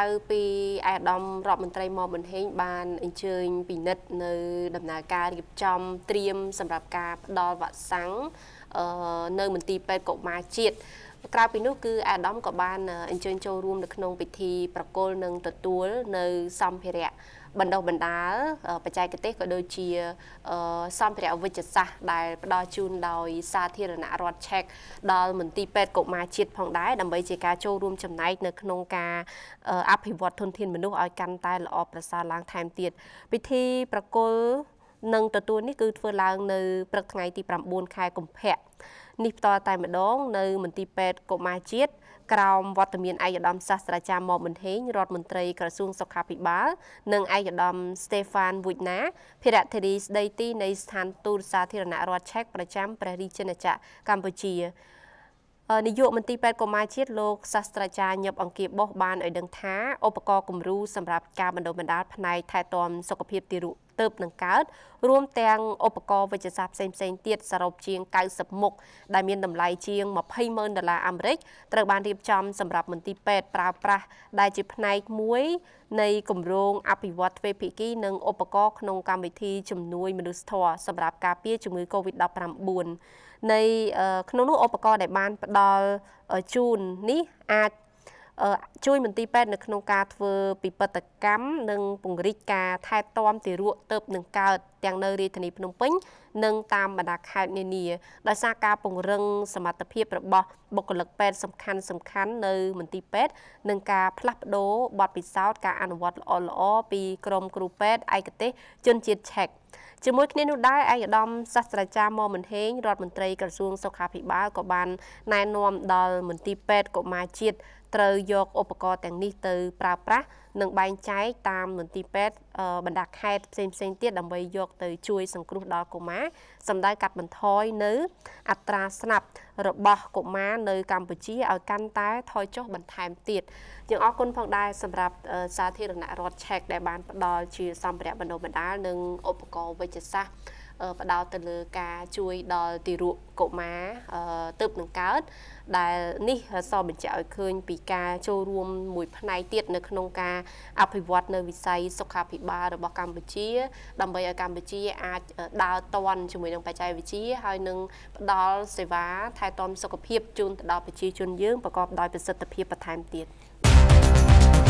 ៅពីអាដាមរដ្ឋមន្ត្រីមកបន្ហេងបានអញ្ជើញពិនិត្យនៅ ដំណើរការរៀបចំត្រៀមសម្រាប់ការផ្ដល់វ៉ាក់សាំងនៅមន្ទីរពេទ្យកុមារជាតិ ក្រៅពីនោះគឺអាដាមក៏បានអញ្ជើញចូលរួមនៅក្នុងពិធីប្រគល់និងទទួលនៅសម្ភារៈបណ្ដុះបណ្ដាលបច្ចេកទេសក៏ដូចជាសម្ភារៈវិជ្ជសាស្ត្រដែលផ្ដល់ជូនដោយសាធារណរដ្ឋឆែកដល់មន្ទីរពេទ្យកុមារជាតិផងដែរដើម្បីជាការចូលរួមចំណែកនៅក្នុងការអភិវឌ្ឍធនធានមនុស្សឲ្យកាន់តែល្អប្រសើរឡើងថែមទៀតពិធីប្រគល់និងទទួលនេះគឺធ្វើឡើងនៅព្រឹកថ្ងៃទី9ខែកុម្ភៈ នេះផ្ទាល់តែម្ដងនៅមន្ទីរពេទ្យកុមារជាតិក្រោមវត្តមានឯកឧត្តមសាស្ត្រាចារ្យមកបន្ថេងរដ្ឋមន្ត្រីក្រសួងសុខាភិបាល និងឯកឧត្តម Stefan Vujna ភារៈធារីស្ដីទីនៃស្ថានទូតសាធារណរដ្ឋឆែកប្រចាំព្រះរាជាណាចក្រកម្ពុជានាយកមន្ទីរពេទ្យកុមារជាតិលោកសាស្ត្រាចារ្យញឹបអង្គាបោះបានឲ្យដឹងថាឧបករណ៍គំរូសម្រាប់ការបណ្ដុះបណ្ដាលផ្នែកថែទាំសុខភាពទារកទៅនឹងកើតរួមទាំងឧបករណ៍វិទ្យាសាស្ត្រផ្សេងផ្សេងទៀតសរុបជាង90មុខដែលមានតម្លៃជាង20ម៉ឺនដុល្លារអាមេរិកត្រូវបានរៀបចំសម្រាប់មន្ទីរពេទ្យប្រើប្រាស់ដែលជាផ្នែកមួយនៃគម្រោងអភិវឌ្ឍទ្វេភាគីនិងឧបករណ៍ក្នុងកម្មវិធីជំនួយមនុស្សធម៌សម្រាប់ការពារជំងឺ Covid-19 នៃក្នុងនោះឧបករណ៍ដែលបានផ្ដល់ជូននេះអាច ជួយមន្ទីរពេទ្យនៅក្នុងការធ្វើពិពិធកម្មនិងពង្រីកការថែទាំទារកទៅនឹងកើតទាំងនៅរាជធានីភ្នំពេញនិងតាមបណ្ដាខេត្តនានាដោយសារការពង្រឹងសមត្ថភាពរបស់បុគ្គលិកពេទ្យសំខាន់សំខាន់នៅមន្ទីរពេទ្យនិងការផ្លាស់ប្ដូរបទពិសោធន៍ការអនុវត្តល្អៗពីក្រុមគ្រូពេទ្យឯកទេសជនជាតិឆែកជាមួយគ្នានោះដែរឯកឧត្តមសាស្ត្រាចារ្យមកមិនហេងរដ្ឋមន្ត្រីក្រសួងសុខាភិបាលក៏បានណែនាំដល់មន្ទីរពេទ្យកុមារជាតិ ត្រូវយកឧបករណ៍ទាំងនេះទៅប្រើប្រាស់និងបែងចែកតាមមន្ទីរពេទ្យបណ្ដាខេត្តផ្សេងផ្សេងទៀតដើម្បីយកទៅជួយសង្គ្រោះដល់កុមារសម្ដៅកាត់បន្ថយនៅអត្រាស្លាប់របស់កុមារនៅកម្ពុជាឲ្យកាន់តែថយចុះបន្ថែមទៀតយើងអរគុណផងដែរសម្រាប់សាធារណរដ្ឋឆែកដែលបានផ្ដល់ជាសម្ភារៈបណ្ដុះបណ្ដាលនិងឧបករណ៍វិទ្យាសាស្ត្រ ផ្ដោតទៅលើការជួយដល់ទារកកុមារទៅនឹងកើត ដែលនេះសបញ្ជាក់ឲ្យឃើញពីការចូលរួមមួយផ្នែកទៀតនៅក្នុងការអភិវឌ្ឍនៅវិស័យសុខាភិបាលរបស់កម្ពុជា ដើម្បីឲ្យកម្ពុជាអាចដើរទាន់ជាមួយនឹងបច្ចេកវិទ្យាហើយនឹងផ្ដល់សេវាថែទាំសុខភាពជូនទៅដល់ប្រជាជនយើងប្រកបដោយប្រសិទ្ធភាពបន្ថែមទៀត។